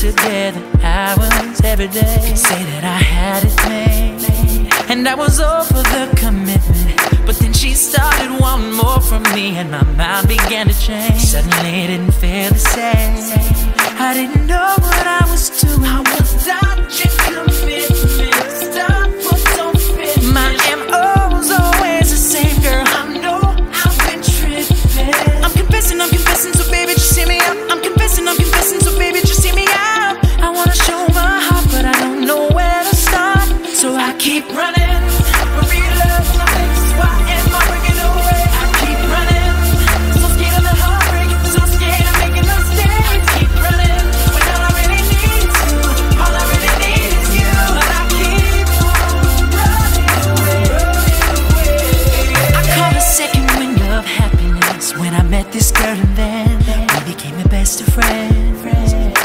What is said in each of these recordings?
together hours every day. Say that I had it made, and I was all for the commitment. But then she started wanting more from me, and my mind began to change. Suddenly, it didn't feel the same. I didn't know what I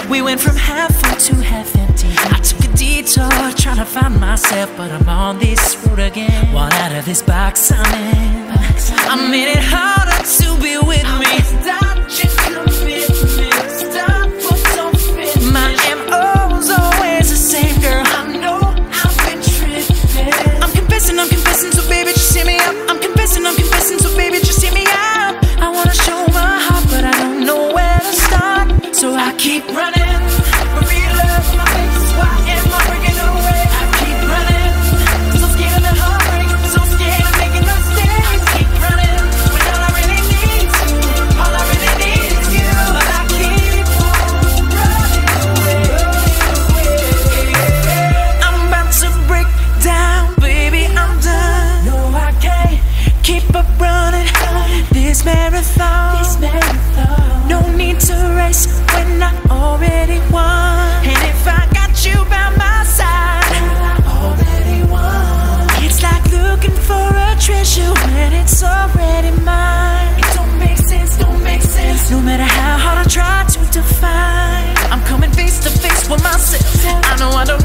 We went from half full to half empty. I took a detour trying to find myself, but I'm on this road again. One out of this box I'm in. I made it harder to be with me. already mine. It don't make sense, don't make sense. No matter how hard I try to define I'm coming face to face with myself. I know I don't